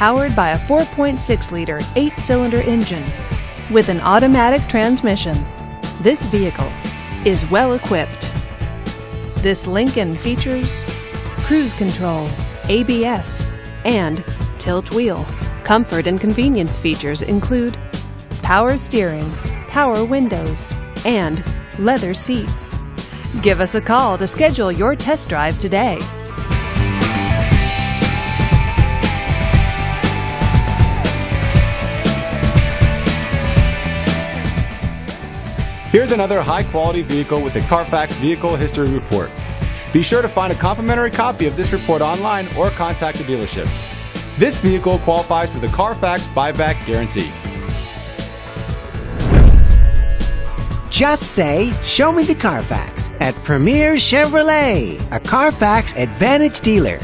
powered by a 4.6 liter, 8 cylinder engine with an automatic transmission. This vehicle is well equipped. This Lincoln features cruise control, ABS, and tilt wheel. Comfort and convenience features include power steering, power windows, and leather seats. Give us a call to schedule your test drive today. Here's another high quality vehicle with a Carfax Vehicle History Report. Be sure to find a complimentary copy of this report online or contact the dealership. This vehicle qualifies for the Carfax buyback guarantee. Just say, Show me the Carfax at Premiere Chevrolet, a Carfax Advantage dealer.